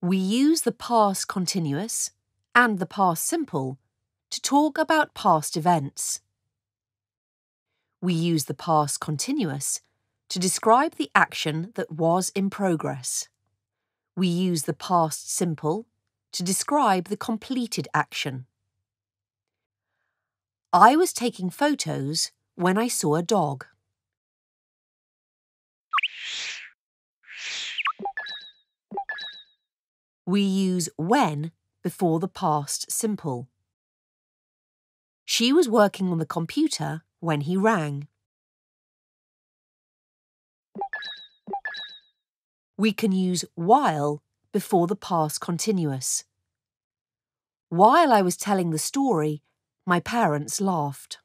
We use the past continuous and the past simple to talk about past events. We use the past continuous to describe the action that was in progress. We use the past simple to describe the completed action. I was taking photos when I saw a dog. We use when before the past simple. She was working on the computer when he rang. We can use while before the past continuous. While I was telling the story, my parents laughed.